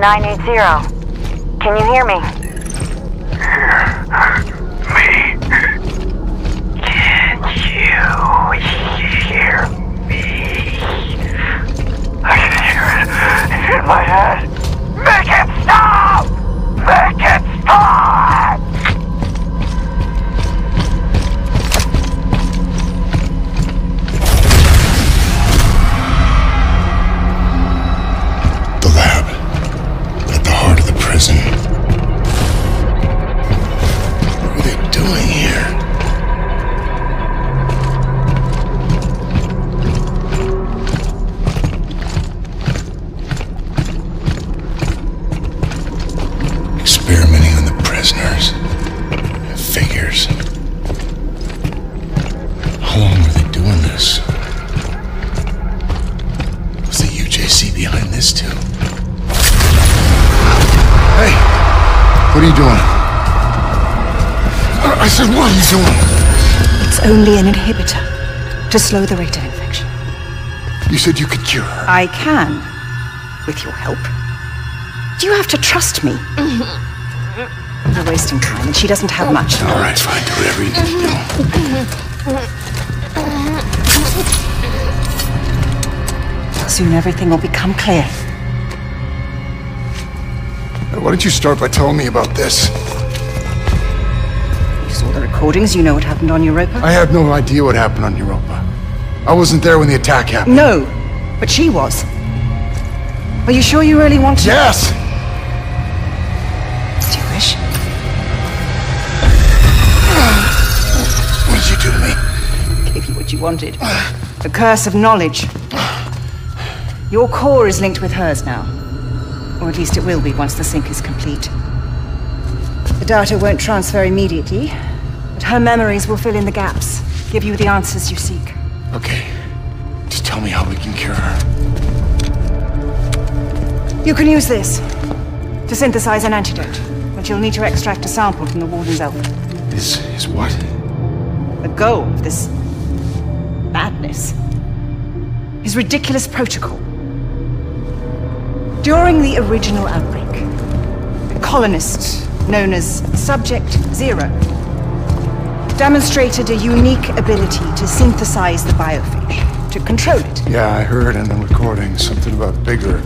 324-980. Can you hear? Me? To slow the rate of infection. You said you could cure her. I can, with your help. Do you have to trust me? We're wasting time, and she doesn't have much. All right, fine. Do whatever you need to do. Soon everything will become clear. Why don't you start by telling me about this? Saw the recordings, you know what happened on Europa? I have no idea what happened on Europa. I wasn't there when the attack happened. No, but she was. Are you sure you really want to? Yes! Do you wish? What did you do to me? Gave you what you wanted. The curse of knowledge. Your core is linked with hers now. Or at least it will be once the sync is complete. The data won't transfer immediately, her memories will fill in the gaps, give you the answers you seek. Okay. Just tell me how we can cure her. You can use this to synthesize an antidote, but you'll need to extract a sample from the Warden's elf. Is is what? The goal of this madness is ridiculous protocol. During the original outbreak, the colonist known as Subject Zero demonstrated a unique ability to synthesize the biophage, to control it. Yeah, I heard in the recording something about bigger,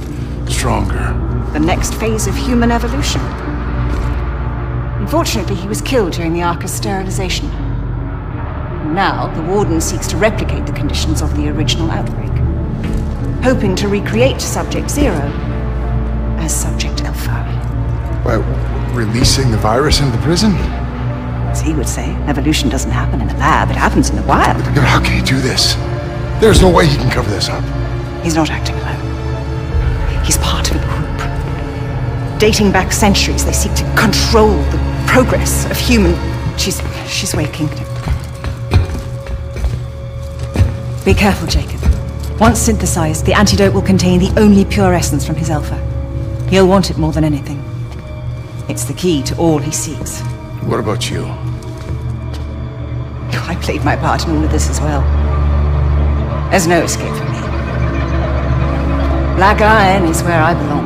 stronger. the next phase of human evolution. Unfortunately, he was killed during the Arca's sterilization. Now, the Warden seeks to replicate the conditions of the original outbreak, hoping to recreate Subject Zero as Subject Alpha. By releasing the virus into the prison? As he would say, evolution doesn't happen in a lab, it happens in the wild. But how can he do this? There's no way he can cover this up. He's not acting alone. He's part of a group. Dating back centuries, they seek to control the progress of human. She's. she's waking. Be careful, Jacob. Once synthesized, the antidote will contain the only pure essence from his alpha. He'll want it more than anything. It's the key to all he seeks. What about you? Played my part in all of this as well. There's no escape for me. Black Iron is where I belong.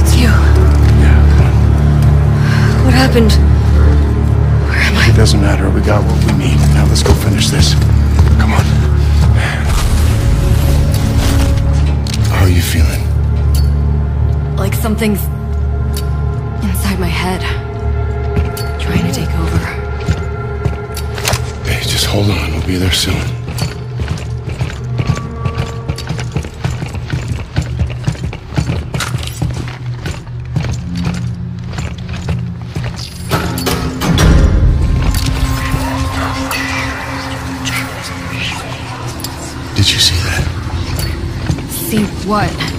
It's you. Yeah, What happened? Where am I? It doesn't matter. We got what we need. Now let's go finish this. Come on. How are you feeling? Like something's inside my head. Trying to take over. Hey, just hold on. We'll be there soon. Did you see that? See what?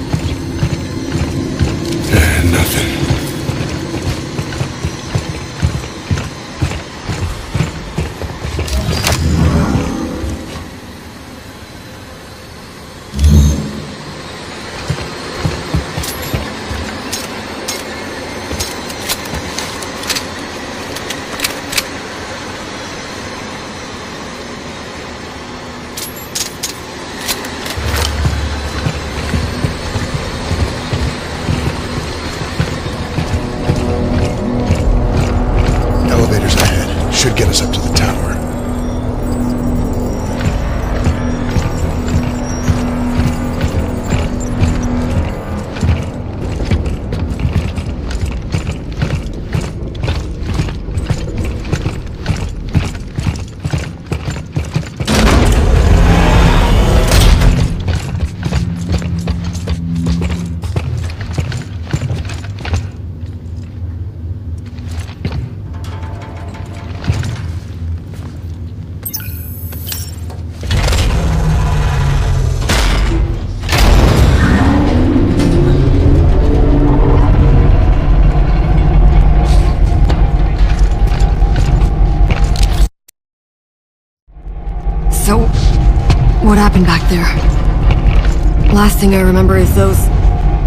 Happened back there. Last thing I remember is those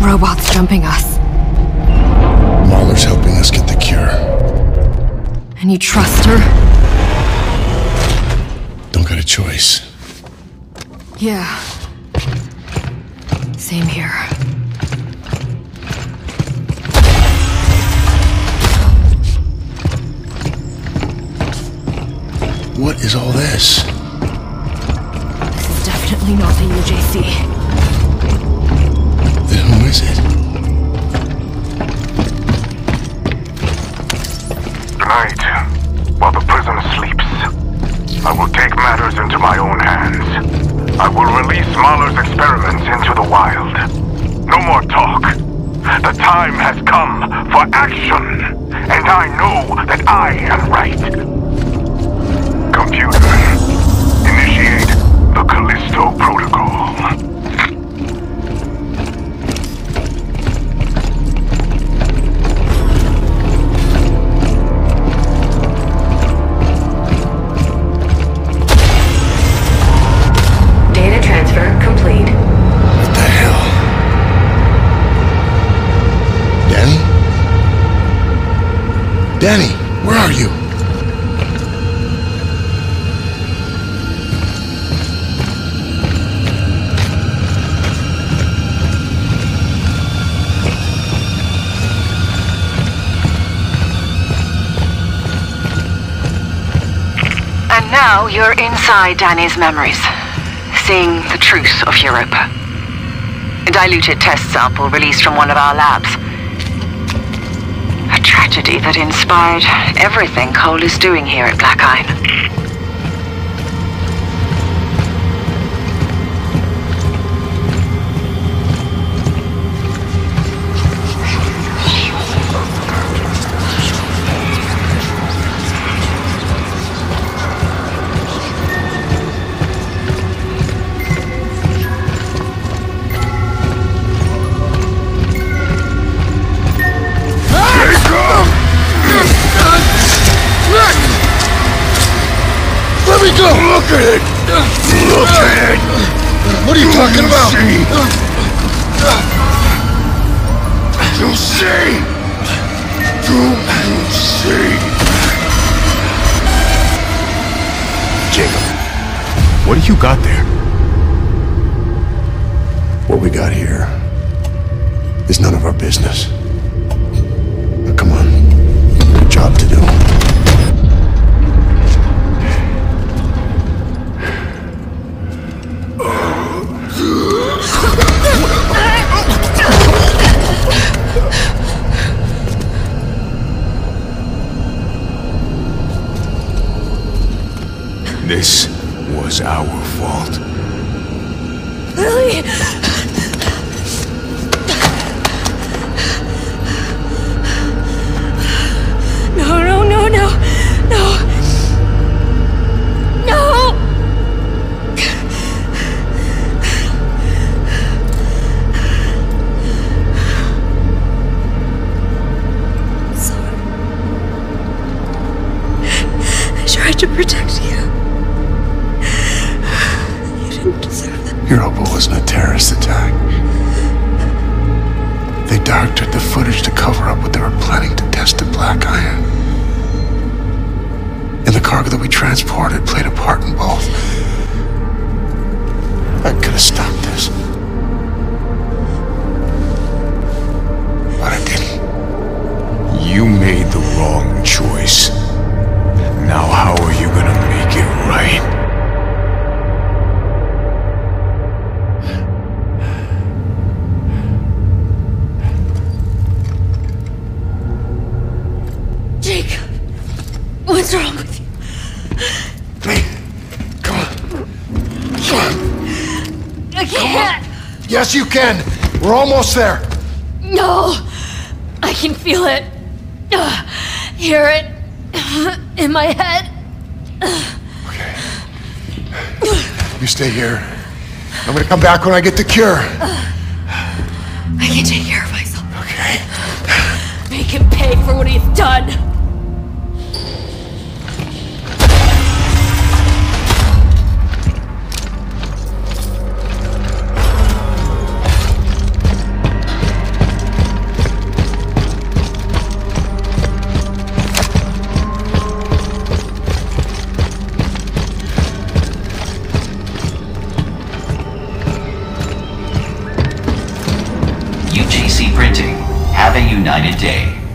robots jumping us. Mahler's helping us get the cure. And you trust her? Don't got a choice. Yeah. Same here. What is all this? This is definitely not the UJC. Then who is it? Tonight, while the prison sleeps, I will take matters into my own hands. I will release Mahler's experiments into the wild. No more talk. The time has come for action, and I know that I am right. Computer, initiate the Callisto Protocol. Data transfer complete. What the hell? Dani? Dani, inside Dani's memories, seeing the truth of Europa. A diluted test sample released from one of our labs. A tragedy that inspired everything Cole is doing here at Black Iron. You can. We're almost there. No! I can feel it. Uh, hear it. In my head. Okay, You stay here. I'm gonna come back when I get the cure. I can take care of myself. Okay. Make him pay for what he's done. A united day.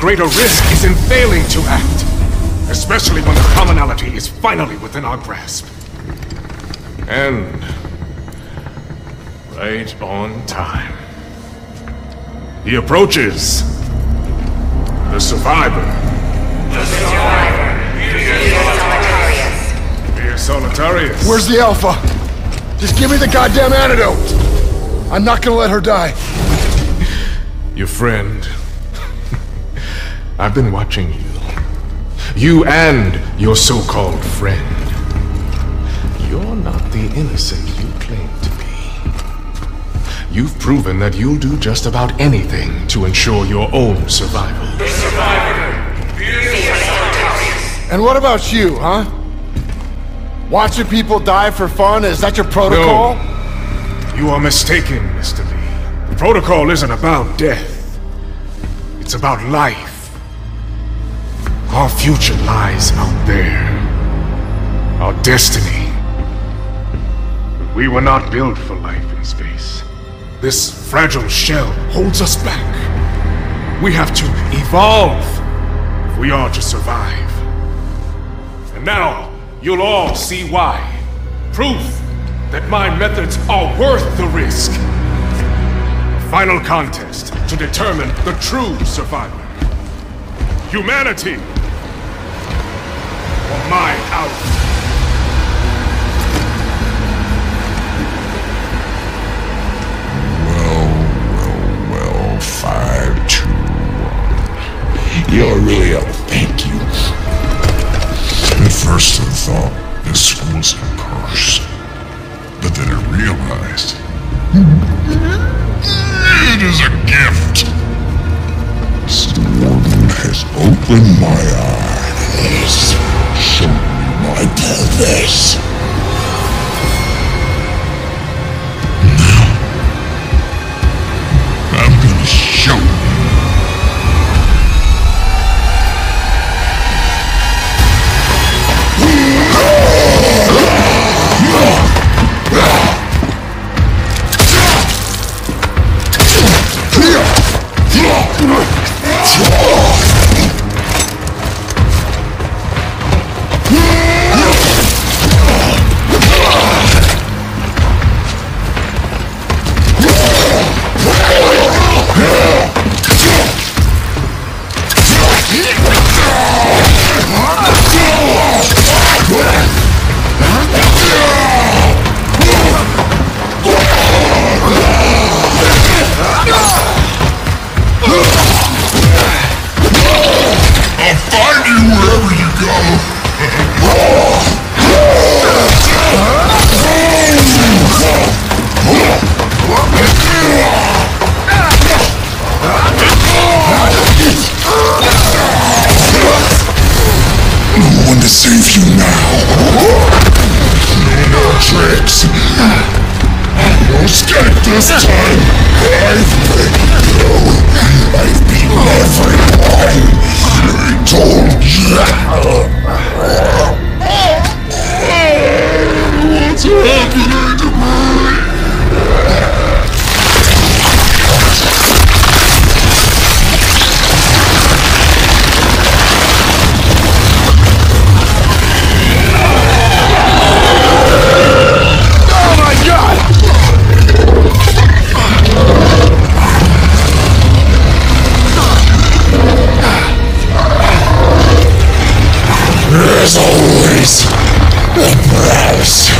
Greater risk is in failing to act. Especially when the commonality is finally within our grasp. And... right on time. He approaches. The survivor. The survivor. Fear Solitarius. Where's the Alpha? Just give me the goddamn antidote! I'm not gonna let her die. Your friend. I've been watching you. You and your so-called friend. You're not the innocent you claim to be. You've proven that you'll do just about anything to ensure your own survival. And what about you, huh? Watching people die for fun, is that your protocol? No. You are mistaken, Mr. Lee. The protocol isn't about death. It's about life. Our future lies out there. Our destiny. We were not built for life in space. This fragile shell holds us back. We have to evolve if we are to survive. And now, you'll all see why. Proof that my methods are worth the risk. Final contest to determine the true survivor. Humanity! My out. Five, two, one. You're really a thank you. At first I thought this was a curse. But then I realized it is a gift. Someone has opened my eyes, shown me my purpose. To save you now. No more tricks. No escape this time. I've let you. I've beaten everyone. I told you. force.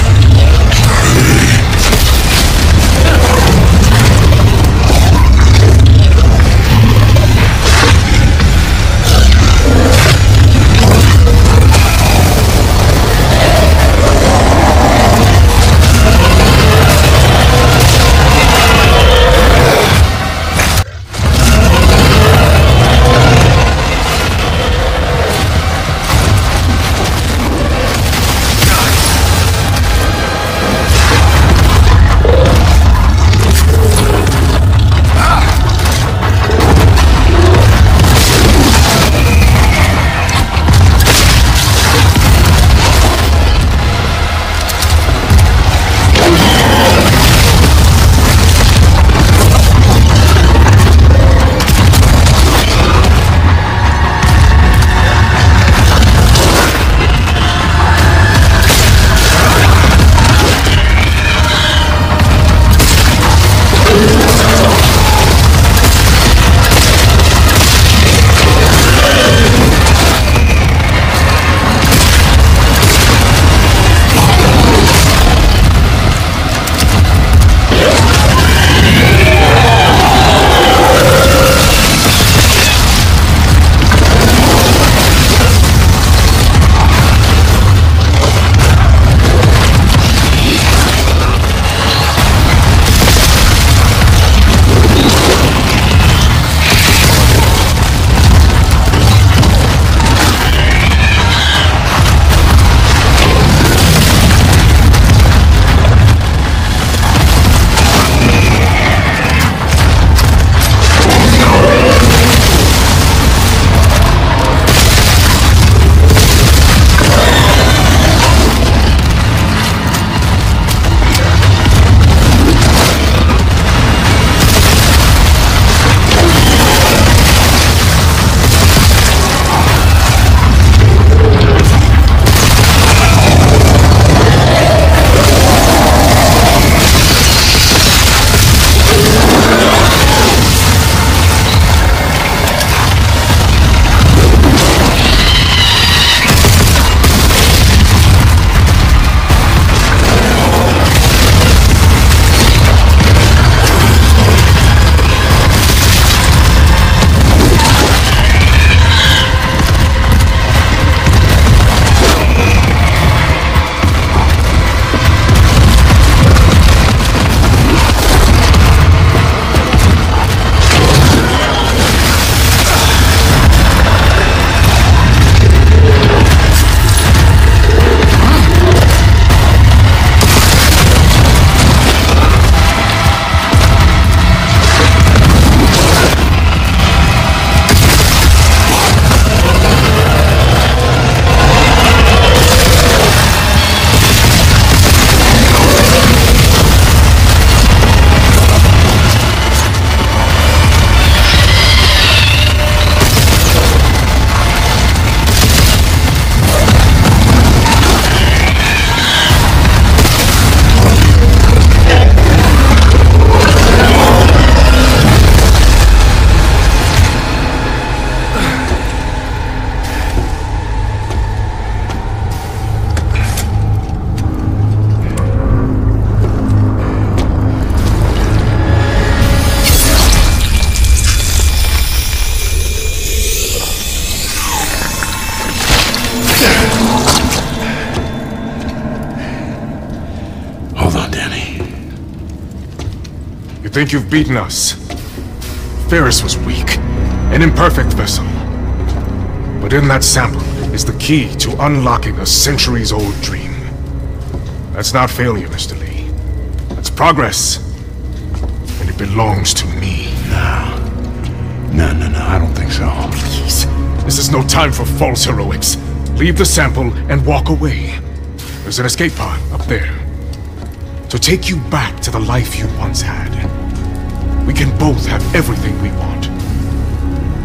Think you've beaten us? Ferris was weak, an imperfect vessel. But in that sample is the key to unlocking a centuries-old dream. That's not failure, Mr. Lee. That's progress. And it belongs to me. No, no, no, I don't think so. Please. This is no time for false heroics. Leave the sample and walk away. There's an escape pod up there. To take you back to the life you once had. We can both have everything we want.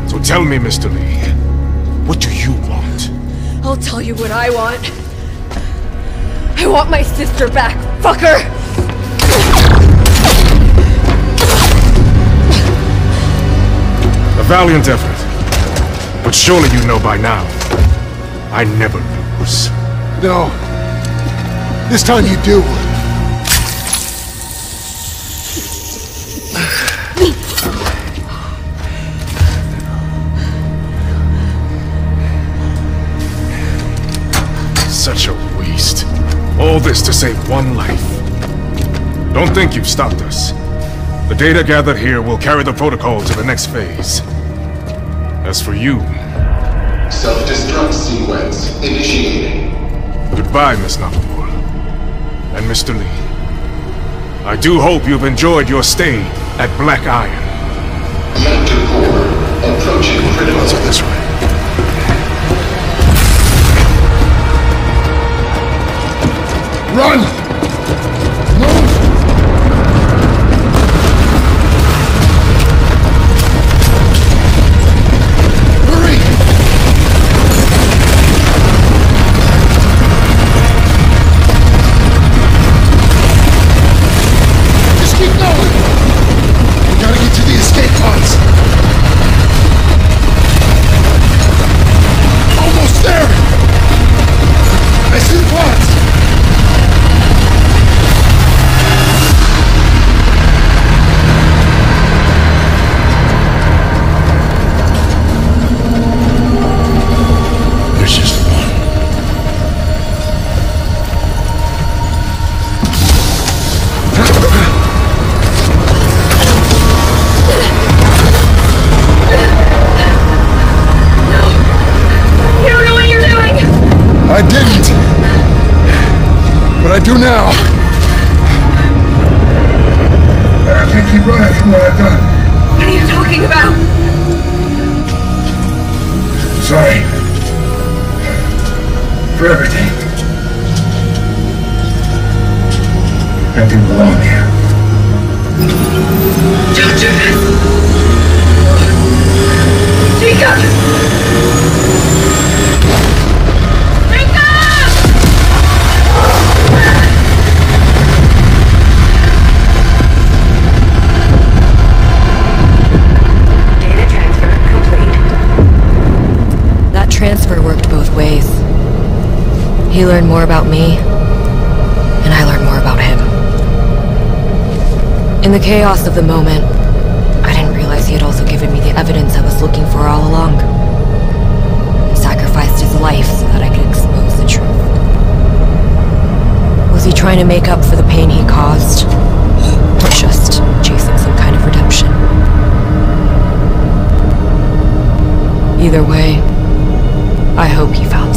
So tell me, Mr. Lee, what do you want? I'll tell you what I want. I want my sister back, fucker! A valiant effort. But surely you know by now, I never lose. No. This time you do. This to save one life. Don't think you've stopped us. The data gathered here will carry the protocol to the next phase. As for you, Self-destruct sequence initiating. goodbye, Miss Nakamura. And Mr. Lee. I do hope you've enjoyed your stay at Black Iron. Reactor core approaching critical. Run! I've done. What are you talking about? Sorry. For everything. I didn't belong here. Don't do this! He learned more about me, and I learned more about him. In the chaos of the moment, I didn't realize he had also given me the evidence I was looking for all along. He sacrificed his life so that I could expose the truth. Was he trying to make up for the pain he caused? Or just chasing some kind of redemption? Either way, I hope he found